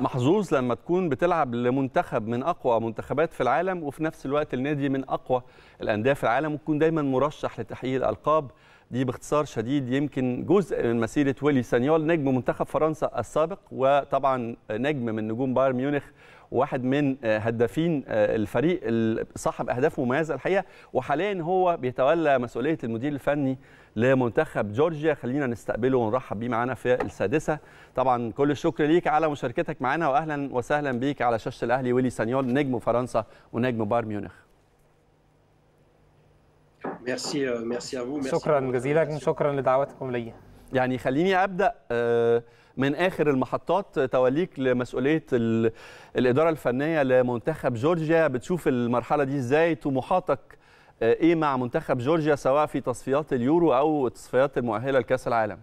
محظوظ لما تكون بتلعب لمنتخب من أقوى منتخبات في العالم وفي نفس الوقت النادي من أقوى الأندية في العالم وتكون دايما مرشح لتحقيق الألقاب. دي باختصار شديد يمكن جزء من مسيرة ويلي سانيول نجم منتخب فرنسا السابق وطبعا نجم من نجوم بايرن ميونخ واحد من هدافين الفريق صاحب أهداف مميزة الحقيقة. وحاليا هو بيتولى مسؤولية المدير الفني لمنتخب جورجيا. خلينا نستقبله ونرحب بيه معانا في السادسة. طبعا كل الشكر ليك على مشاركتك معانا واهلا وسهلا بيك على شاشة الأهلي ويلي سانيول نجم فرنسا ونجم بايرن ميونخ. merci merci شكرا جزيلا شكرا لدعوتكم لي يعني خليني أبدأ من آخر المحطات توليك لمسؤولية الإدارة الفنية لمنتخب جورجيا. بتشوف المرحلة دي إزاي؟ طموحاتك إيه مع منتخب جورجيا سواء في تصفيات اليورو أو تصفيات المؤهلة لكأس العالم؟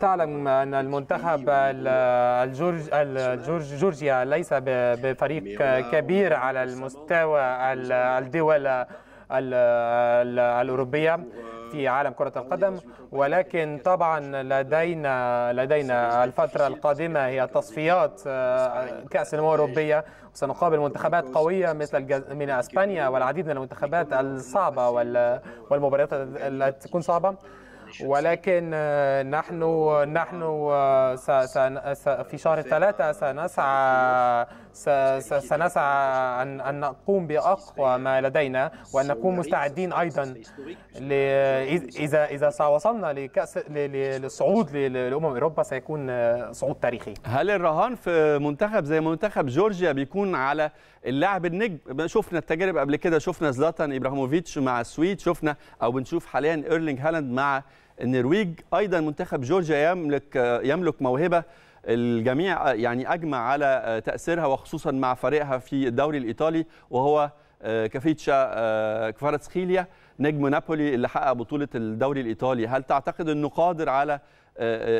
تعلم أن المنتخب الجورج الجورجيا ليس بفريق كبير على المستوى الدول الأوروبية في عالم كرة القدم. ولكن طبعا لدينا لدينا الفترة القادمة هي تصفيات كأس الأمم الأوروبية. وسنقابل منتخبات قوية مثل من أسبانيا والعديد من المنتخبات الصعبة والمباريات التي تكون صعبة. ولكن نحن نحن في شهر ثلاثة سنسعى سنسعى أن أن نقوم بأقوى ما لدينا وأن نكون مستعدين أيضا إذا إذا وصلنا لكأس للصعود لأمم أوروبا سيكون صعود تاريخي. هل الرهان في منتخب زي منتخب جورجيا بيكون على اللاعب النجم؟ شفنا التجارب قبل كده شفنا زلاتان إبراهيموفيتش مع السويد شفنا أو بنشوف حاليا إيرلينج هالاند مع النرويج أيضا منتخب جورجيا يملك يملك موهبة الجميع يعني أجمع على تأثيرها وخصوصا مع فريقها في الدوري الإيطالي وهو كافيتشا كفاراتسخيليا نجم نابولي اللي حقق بطولة الدوري الإيطالي. هل تعتقد إنه قادر على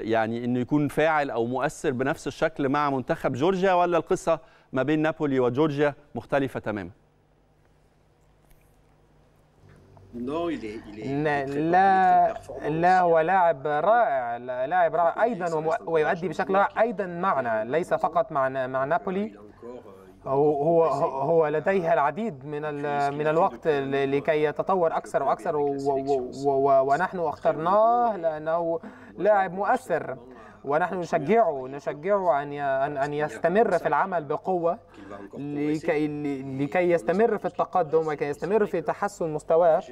يعني إنه يكون فاعل أو مؤثر بنفس الشكل مع منتخب جورجيا ولا القصة ما بين نابولي وجورجيا مختلفة تماما؟ لا لا هو لاعب رائع لاعب رائع. أيضا ويؤدي بشكل رائع. أيضا معنا ليس فقط مع مع نابولي. هو هو لديه العديد من من الوقت لكي يتطور أكثر وأكثر ونحن اخترناه لأنه لاعب مؤثر. ونحن نشجعه نشجعه أن ان يستمر في العمل بقوة لكي لكي يستمر في التقدم وكي يستمر في تحسن مستواه.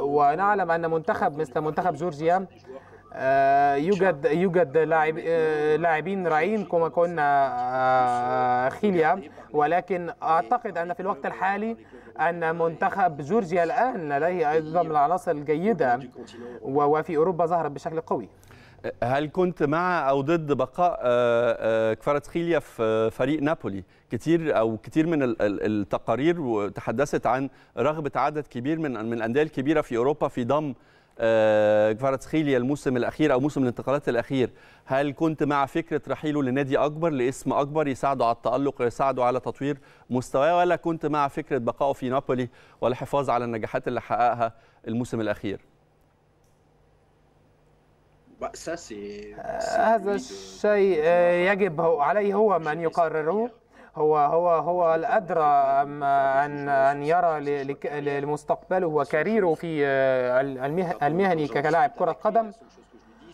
ونعلم أن منتخب مثل منتخب جورجيا يوجد يوجد لاعب لاعبين رائعين كما كنا خيليا. ولكن أعتقد أن في الوقت الحالي أن منتخب جورجيا الآن لديه أيضا العناصر الجيدة وفي أوروبا ظهرت بشكل قوي. هل كنت مع أو ضد بقاء كفاراتسخيليا في فريق نابولي؟ كتير أو كتير من التقارير تحدثت عن رغبة عدد كبير من من الأندية الكبيرة في أوروبا في ضم كفاراتسخيليا الموسم الأخير أو موسم الانتقالات الأخير. هل كنت مع فكرة رحيله لنادي أكبر لاسم أكبر يساعده على التألق ويساعده على تطوير مستواه ولا كنت مع فكرة بقائه في نابولي والحفاظ على النجاحات اللي حققها الموسم الأخير؟ هذا الشيء يجب عليه هو من يقرره. هو هو هو الأدرى ان أن يرى لمستقبله وكاريره في المهني كلاعب كرة قدم.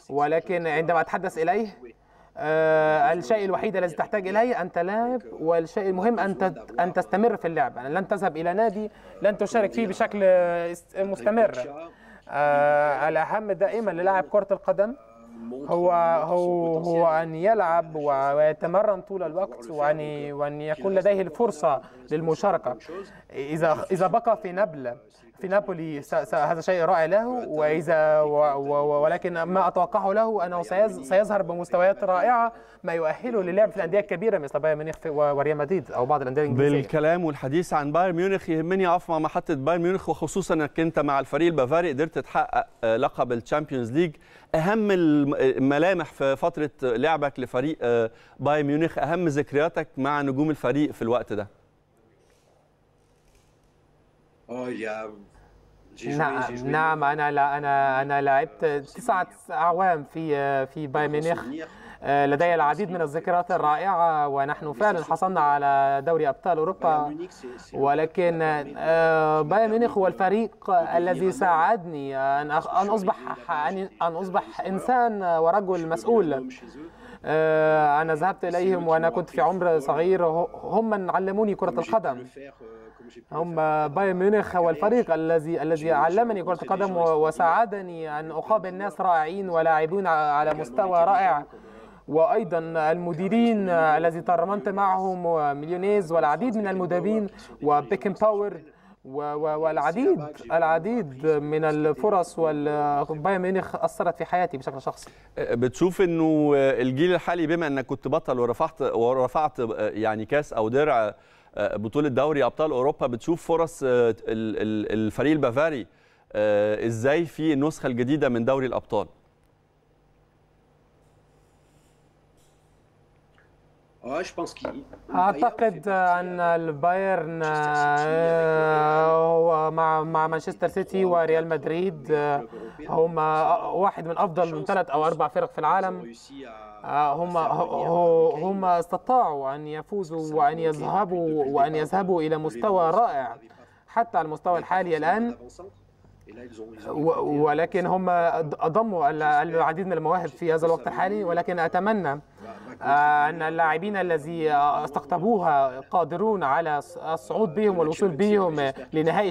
ولكن عندما أتحدث إليه الشيء الوحيد الذي تحتاج إليه ان تلعب والشيء المهم أن أن تستمر في اللعب لن تذهب إلى نادي لن تشارك فيه بشكل مستمر. الأهم دائما للاعب كرة القدم هو هو هو أن يلعب ويتمرن طول الوقت وأن وأن يكون لديه الفرصة للمشاركة. اذا إذا بقى في نابل في نابولي هذا شيء رائع له واذا ولكن ما أتوقعه له أنه سيظهر بمستويات رائعة ما يؤهله للعب في الأندية الكبيرة مثل بايرن ميونخ وريال مدريد أو بعض الأندية الإنجليزية. بالكلام والحديث عن بايرن ميونخ يهمني اقف مع محطة بايرن ميونخ وخصوصا أنك أنت مع الفريق البافاري قدرت تحقق لقب ال Champions League أهم الملامح في فترة لعبك لفريق بايرن ميونخ أهم ذكرياتك مع نجوم الفريق في الوقت ده؟ آه نعم نعم أنا لا أنا أنا لعبت تسعة أعوام في في بايرن ميونخ. لدي العديد من الذكريات الرائعة ونحن فعلا حصلنا على دوري أبطال أوروبا. ولكن بايرن ميونخ هو الفريق الذي ساعدني. أن أصبح أن أصبح إنسان ورجل مسؤول. أنا ذهبت إليهم وأنا كنت في عمر صغير. هم من علموني كرة القدم. هم بايرن ميونخ هو الفريق الذي الذي علمني كرة القدم وساعدني أن أقابل ناس رائعين ولاعبون على مستوى رائع. وأيضا المديرين الذي ترمنت معهم مليونيز والعديد من المدربين وبيكن باور والعديد العديد من الفرص والبايرن ميونخ أثرت في حياتي بشكل شخصي. بتشوف إنه الجيل الحالي بما إنك كنت بطل ورفعت ورفعت يعني كأس أو درع بطولة دوري أبطال أوروبا بتشوف فرص الفريق البافاري إزاي في النسخة الجديدة من دوري الأبطال؟ اعتقد ان البايرن هو مع مع مانشستر سيتي وريال مدريد هم واحد من أفضل من ثلاث أو أربع فرق في العالم. هم هم استطاعوا أن يفوزوا وأن يذهبوا وأن يذهبوا إلى مستوى رائع. حتى على المستوى الحالي الآن ولكن هم اضموا العديد من المواهب في هذا الوقت الحالي ولكن أتمنى أن اللاعبين الذي استقطبوها قادرون على الصعود بهم والوصول بهم لنهائي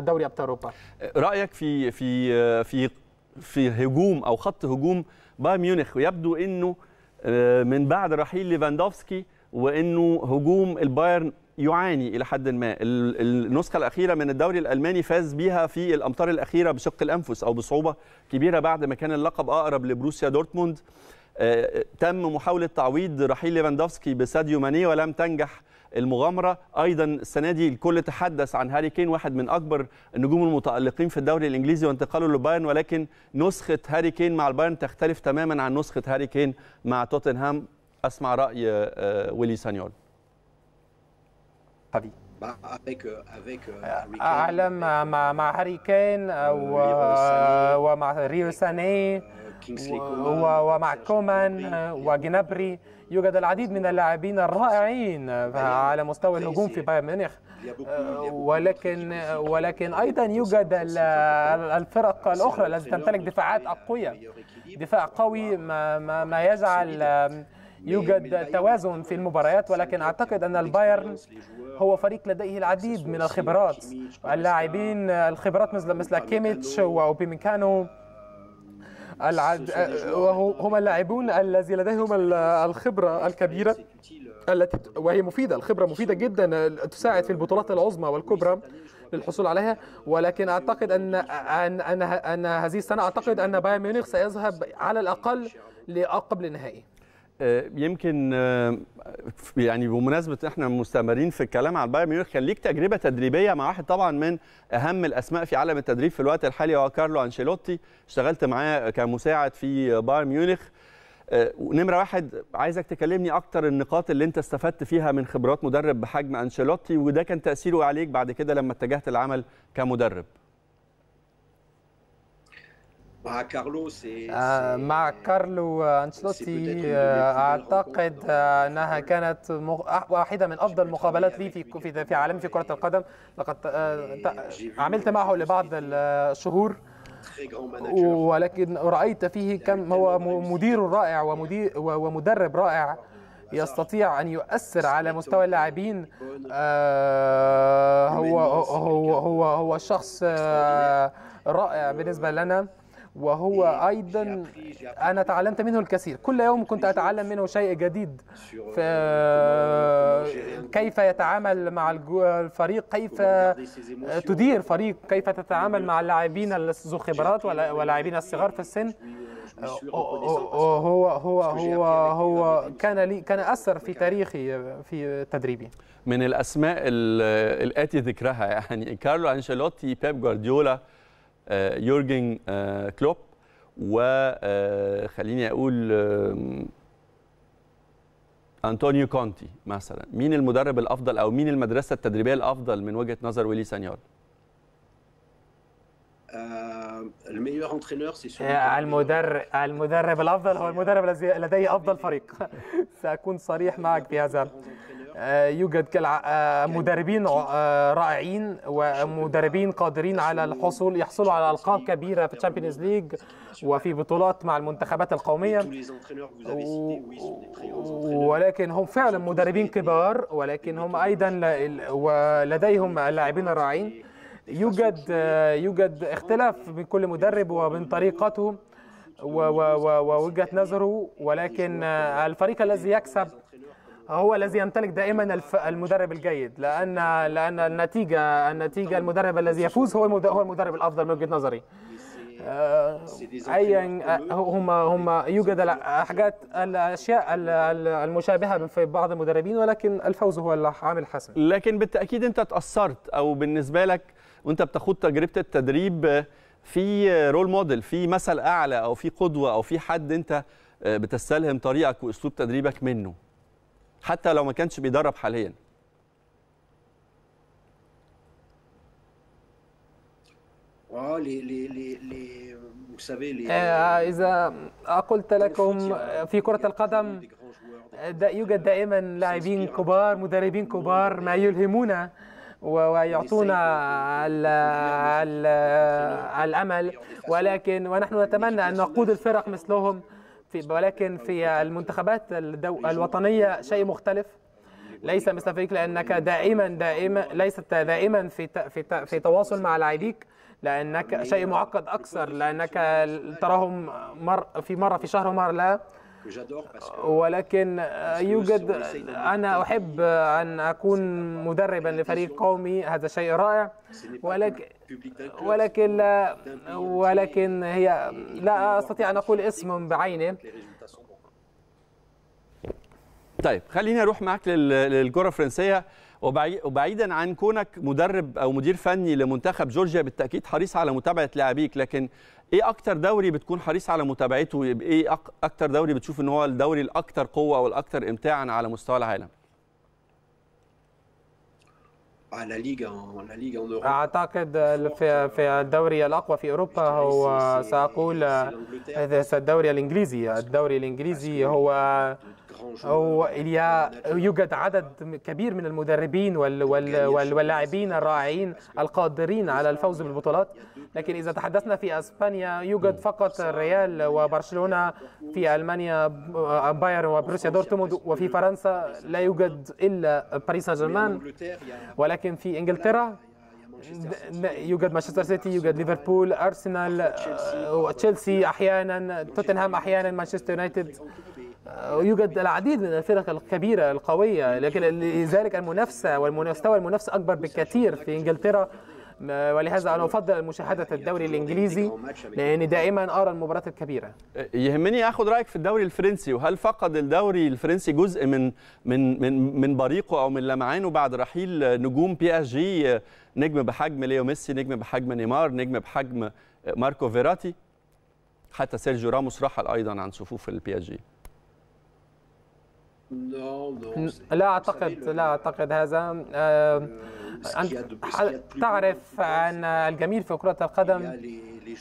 دوري أبطال أوروبا. رأيك في في في في هجوم أو خط هجوم بايرن ميونخ؟ ويبدو إنه من بعد رحيل ليفاندوفسكي وإنه هجوم البايرن يعاني إلى حد ما. النسخة الأخيرة من الدوري الألماني فاز بيها في الامتار الأخيرة بشق الأنفس أو بصعوبة كبيرة بعد ما كان اللقب أقرب لبروسيا دورتموند. تم محاولة تعويض رحيل ليفاندوفسكي بساديو ماني ولم تنجح المغامرة. أيضا السنة دي الكل تحدث عن هاري كين واحد من أكبر النجوم المتألقين في الدوري الإنجليزي وانتقاله للبايرن ولكن نسخة هاري كين مع البايرن تختلف تماما عن نسخة هاري كين مع توتنهام. أسمع رأي ويلي سانيول. حبيبي أعلم مع مع هاري كين ومع ريو ساني ومع كومان وجنابري يوجد العديد من اللاعبين الرائعين على مستوى الهجوم في بايرن ميونخ. ولكن ولكن أيضا يوجد الفرق الأخرى التي تمتلك دفاعات اقوياء دفاع قوي ما, ما, ما يجعل يوجد توازن في المباريات. ولكن أعتقد أن البايرن هو فريق لديه العديد من الخبرات. اللاعبين الخبرات مثل مثل كيميتش وأوبيميكانو. العد... اللاعبون الذي لديهم الخبرة الكبيرة التي وهي مفيدة. الخبرة مفيدة جدا تساعد في البطولات العظمى والكبرى للحصول عليها. ولكن أعتقد ان ان ان, أن هذه السنة أعتقد أن بايرن ميونخ سيذهب على الأقل قبل النهائي يمكن يعني بمناسبة إحنا مستمرين في الكلام عن بايرن ميونخ كان ليك تجربة تدريبية مع واحد طبعا من أهم الأسماء في عالم التدريب في الوقت الحالي هو كارلو أنشيلوتي. اشتغلت معاه كمساعد في بايرن ميونخ. نمره واحد عايزك تكلمني أكتر النقاط اللي أنت استفدت فيها من خبرات مدرب بحجم أنشيلوتي وده كان تأثيره عليك بعد كده لما اتجهت للعمل كمدرب. مع كارلو آه مع كارلو انشلوتي أعتقد أنها كانت واحدة من أفضل المقابلات لي في في في عالمي في كرة القدم. لقد عملت معه لبعض الشهور. ولكن رأيت فيه كم هو مدير رائع ومدير ومدرب رائع. يستطيع أن يؤثر على مستوى اللاعبين. هو هو هو هو شخص رائع بالنسبة لنا. وهو أيضا أنا تعلمت منه الكثير. كل يوم كنت أتعلم منه شيء جديد. في كيف يتعامل مع الفريق؟ كيف تدير فريق؟ كيف تتعامل مع اللاعبين ذو خبرات واللاعبين الصغار في السن؟ هو هو هو هو كان لي كان أثر في تاريخي في تدريبي. من الأسماء الآتي ذكرها يعني كارلو أنشيلوتي بيب جوارديولا يورجن كلوب. وخليني أقول أنطونيو كونتي مثلا. مين المدرب الأفضل أو مين المدرسة التدريبية الأفضل من وجهة نظر ويلي سانيول؟ آه، المدرب المدرب الأفضل هو المدرب الذي لديه أفضل فريق. سأكون صريح معك في هذا. آه، يوجد كالع- آه، مدربين آه، رائعين ومدربين قادرين على الحصول يحصلوا على ألقاب كبيرة في ال Champions League وفي بطولات مع المنتخبات القومية. ولكن هم فعلا مدربين كبار ولكن هم أيضا ولديهم اللاعبين الرائعين. يوجد يوجد اختلاف من كل مدرب ومن طريقته. و- و- و- ووجهة نظره ولكن الفريق الذي يكسب هو الذي يمتلك دائما المدرب الجيد لأن لأن النتيجه النتيجة المدرب الذي يفوز هو هو المدرب الأفضل من وجهة نظري. آه، ايا آه، هم هم يوجد الحاجات الاشياء ال- ال- المشابهة في بعض المدربين ولكن الفوز هو العامل الحاسم. لكن بالتأكيد أنت اتأثرت أو بالنسبة لك وأنت بتاخد تجربة التدريب في رول موديل في مثل أعلى أو في قدوة أو في حد أنت بتستلهم طريقك وأسلوب تدريبك منه. حتى لو ما كانش بيدرب حاليا. les, آه، إذا قلت لكم في كرة القدم grands joueurs, دا يوجد دائما لاعبين كبار مدربين كبار ما يلهمونا ويعطونا ال ال الأمل. ولكن ونحن نتمنى أن نقود الفرق مثلهم. في ولكن في المنتخبات الدو الوطنية شيء مختلف. ليس مثل فريق لأنك دائما دائما ليست دائما في ت- في ت- في تواصل مع لاعبيك لأنك شيء معقد أكثر لأنك تراهم مر في مرة في شهر ومره لا. ولكن يوجد أنا أحب أن أكون مدربا لفريق قومي هذا شيء رائع. ولكن ولكن لا ولكن هي لا أستطيع أن أقول اسم بعينه. طيب خليني أروح معاك لل- للكرة الفرنسية. وبعي- وبعيدا عن كونك مدرب أو مدير فني لمنتخب جورجيا بالتأكيد حريص على متابعة لاعبيك. لكن إيه أكتر دوري بتكون حريص على متابعته؟ إيه أك- أكتر دوري بتشوف إن هو الدوري الاكثر قوة أو الاكثر امتاعا على مستوى العالم؟ La Ligue en Europe. أعتقد في في الدوري الأقوى في أوروبا هو سأقول هذا الدوري الإنجليزي. الدوري الإنجليزي هو. هو يوجد عدد كبير من المدربين وال وال وال واللاعبين الرائعين القادرين على الفوز بالبطولات. لكن إذا تحدثنا في أسبانيا يوجد فقط الريال وبرشلونة في ألمانيا بايرن وبروسيا دورتموند وفي فرنسا لا يوجد إلا باريس سان جيرمان. آه, ولكن في إنجلترا يوجد مانشستر سيتي يوجد ليفربول أرسنال آه، تشيلسي أحيانا توتنهام أحيانا مانشستر يونايتد. يوجد العديد من الفرق الكبيرة القوية لكن لذلك المنافسة والمستوى المنافسة أكبر بكثير في إنجلترا. ولهذا أنا أفضل مشاهدة الدوري الإنجليزي لأني دائما أرى المباريات الكبيرة. يهمني اخد رأيك في الدوري الفرنسي وهل فقد الدوري الفرنسي جزء من من من من بريقه أو من لمعانه بعد رحيل نجوم PSG؟ نجم بحجم ليو ميسي نجم بحجم نيمار نجم بحجم ماركو فيراتي حتى سيرجيو راموس رحل أيضا عن صفوف ال PSG. لا أعتقد لا أعتقد هذا تعرف أن الجميل في كرة القدم.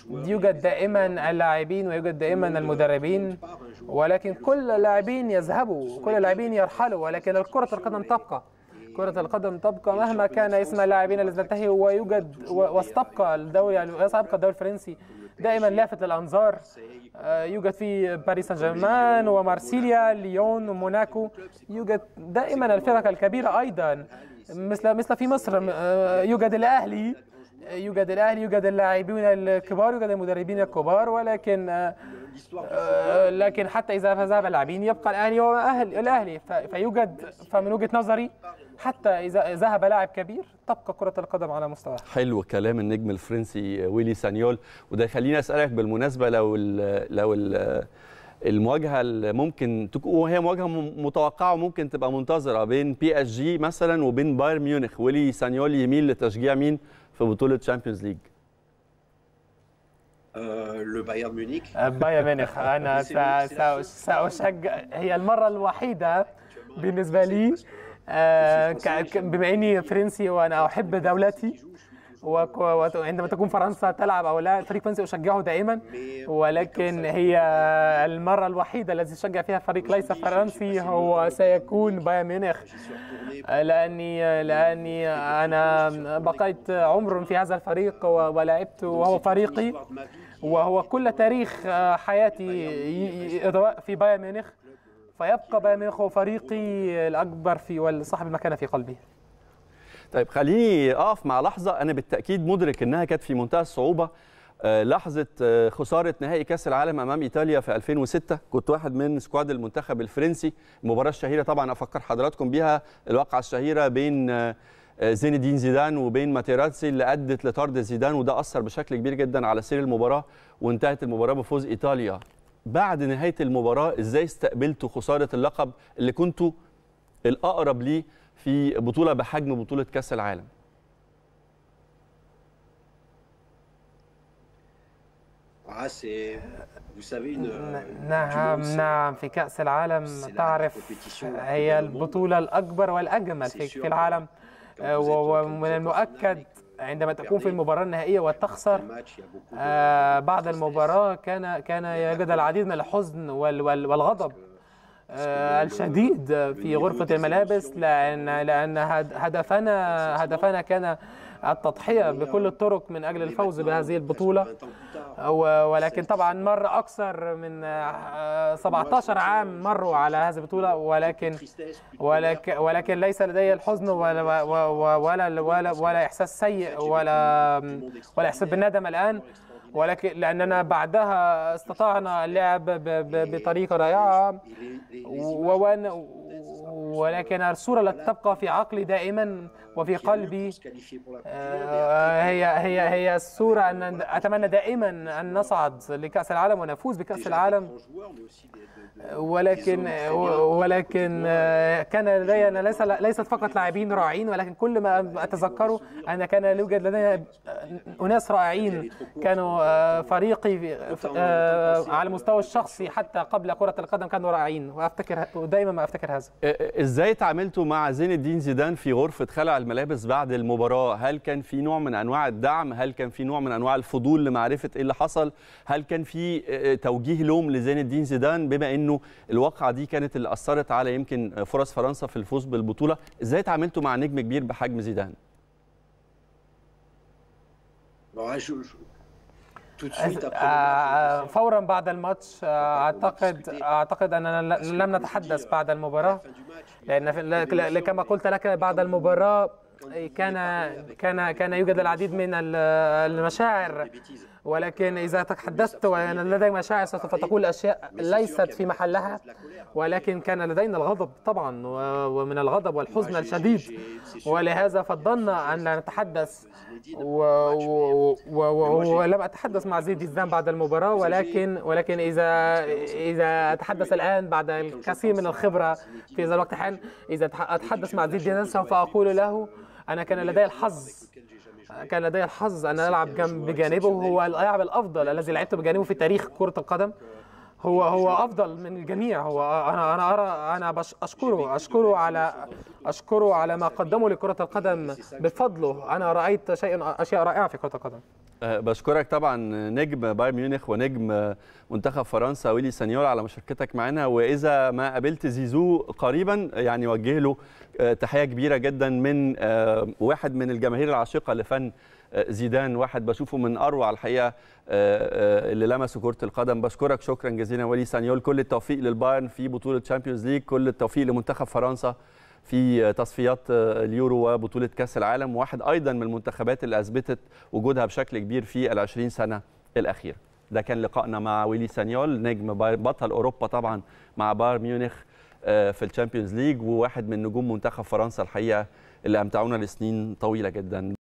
يوجد دائما اللاعبين ويوجد دائما المدربين. ولكن كل اللاعبين يذهبوا كل اللاعبين يرحلوا ولكن كرة القدم تبقى كرة القدم تبقى مهما كان اسم اللاعبين الذين انتهوا ويوجد و- وستبقى الدوري وسيبقى الدوري الفرنسي دائما لافت للانظار آه، يوجد في باريس سان جيرمان ومارسيليا ليون وموناكو يوجد دائما الفرق الكبيرة أيضا مثل مثل في مصر آه، يوجد الاهلي يوجد الاهلي يوجد اللاعبين الكبار يوجد المدربين الكبار ولكن آه، آه، لكن حتى اذا ذهب اللاعبين يبقى الاهلي هو أهل الاهلي فيوجد فمن وجهه نظري حتى إذا ذهب لاعب كبير تبقى كرة القدم على مستواها حلو كلام النجم الفرنسي ويلي سانيول. وده يخليني أسألك بالمناسبة لو ال لو ال المواجهة اللي ممكن تكون وهي مواجهة متوقعة وممكن تبقى منتظرة بين PSG مثلا وبين بايرن ميونخ. ويلي سانيول يميل لتشجيع مين في بطولة Champions League Euh, le Bayern Munich. بايرن ميونخ. أنا سأشجع. هي المرة الوحيدة بالنسبة لي آه، بما إني فرنسي وأنا أحب دولتي وعندما تكون فرنسا تلعب أو لا الفريق الفرنسي أشجعه دائما. ولكن هي المرة الوحيدة التي أشجع فيها فريق ليس فرنسي هو سيكون بايرن ميونخ. لاني لأني أنا بقيت عمر في هذا الفريق ولعبت وهو فريقي وهو كل تاريخ حياتي في بايرن ميونخ. فيبقى هو فريقي الأكبر في وصاحب المكانة في قلبي. طيب خليني أقف مع لحظة. أنا بالتأكيد مدرك إنها كانت في منتهى الصعوبة لحظة خسارة نهائي كأس العالم أمام إيطاليا في 2006 كنت واحد من squad المنتخب الفرنسي. المباراة الشهيرة طبعا أفكر حضراتكم بيها الواقعة الشهيرة بين زين الدين زيدان وبين ماتيراتسي اللي أدت لطرد زيدان وده أثر بشكل كبير جدا على سير المباراة وانتهت المباراة بفوز إيطاليا. بعد نهاية المباراة إزاي استقبلتوا خسارة اللقب اللي كنتوا الأقرب ليه في بطولة بحجم بطولة كأس العالم؟ نعم نعم في كأس العالم تعرف هي البطولة الأكبر والأجمل في, في العالم. ومن المؤكد عندما تكون في المباراة النهائية وتخسر بعد المباراة كان كان يوجد العديد من الحزن والغضب. الشديد في غرفة الملابس لأن لأن هدفنا هدفنا كان التضحية بكل الطرق من أجل الفوز بهذه البطولة. ولكن طبعا مر أكثر من 17 عام مروا على هذه البطولة. ولكن ولكن, ولكن ليس لدي الحزن ولا ولا ولا, ولا إحساس سيء ولا ولا إحساس بالندم الآن. ولكن لأننا بعدها استطعنا اللعب بطريقة رائعة. ولكن الصورة التي تبقى في عقلي دائما وفي قلبي. هي هي هي الصورة ان أتمنى دائما أن نصعد لكأس العالم ونفوز بكأس العالم. ولكن ولكن كان لدي أنا ليس ليست فقط لاعبين رائعين ولكن كل ما أتذكره أن كان يوجد لدينا أناس رائعين كانوا فريقي على المستوى الشخصي حتى قبل كرة القدم كانوا رائعين وأفتكر ودائما ما أفتكر هذا. إزاي تعاملتوا مع زين الدين زيدان في غرفة خلع الملابس بعد المباراة؟ هل كان في نوع من أنواع الدعم؟ هل كان في نوع من أنواع الفضول لمعرفة إيه اللي حصل؟ هل كان في توجيه لوم لزين الدين زيدان بما إنه الواقعة دي كانت اللي أثرت على يمكن فرص فرنسا في الفوز بالبطولة؟ إزاي تعاملتوا مع نجم كبير بحجم زيدان؟ فورا بعد الماتش اعتقد أعتقد اننا لم نتحدث بعد المباراة لأن كما قلت لك بعد المباراة كان كان كان يوجد العديد من المشاعر. ولكن إذا تحدثت وأن لدي مشاعر سوف تقول أشياء ليست في محلها ولكن كان لدينا الغضب طبعا ومن الغضب والحزن الشديد. ولهذا فضلنا أن لا نتحدث ولم أتحدث مع زيد زيدان بعد المباراة ولكن ولكن إذا إذا أتحدث الآن بعد الكثير من الخبرة في ذا الوقت حين إذا أتحدث مع زيد زيدان سوف أقول له أنا كان لدي الحظ كان لدي الحظ أن ألعب جنب بجانبه هو اللاعب الأفضل الذي لعبت بجانبه في تاريخ كرة القدم. هو هو أفضل من الجميع. هو أنا أنا أرى أنا أشكره أشكره على أشكره على ما قدمه لكرة القدم بفضله. أنا رأيت شيء أشياء رائعة في كرة القدم. بشكرك طبعا نجم بايرن ميونخ ونجم منتخب فرنسا ويلي سانيول على مشاركتك معنا. وإذا ما قابلت زيزو قريبا يعني وجه له تحية كبيرة جدا من واحد من الجماهير العاشقه لفن زيدان واحد بشوفه من أروع الحقيقة اللي لمسوا كرة القدم. بشكرك شكرا جزيلا ويلي سانيول كل التوفيق للبايرن في بطولة Champions League كل التوفيق لمنتخب فرنسا. في تصفيات اليورو وبطولة كأس العالم واحد أيضا من المنتخبات اللي أثبتت وجودها بشكل كبير في ال20 سنة الاخيره ده كان لقائنا مع ويلي سانيول نجم بطل أوروبا طبعا مع بايرن ميونخ في ال Champions League وواحد من نجوم منتخب فرنسا الحقيقة اللي أمتعونا لسنين طويلة جدا.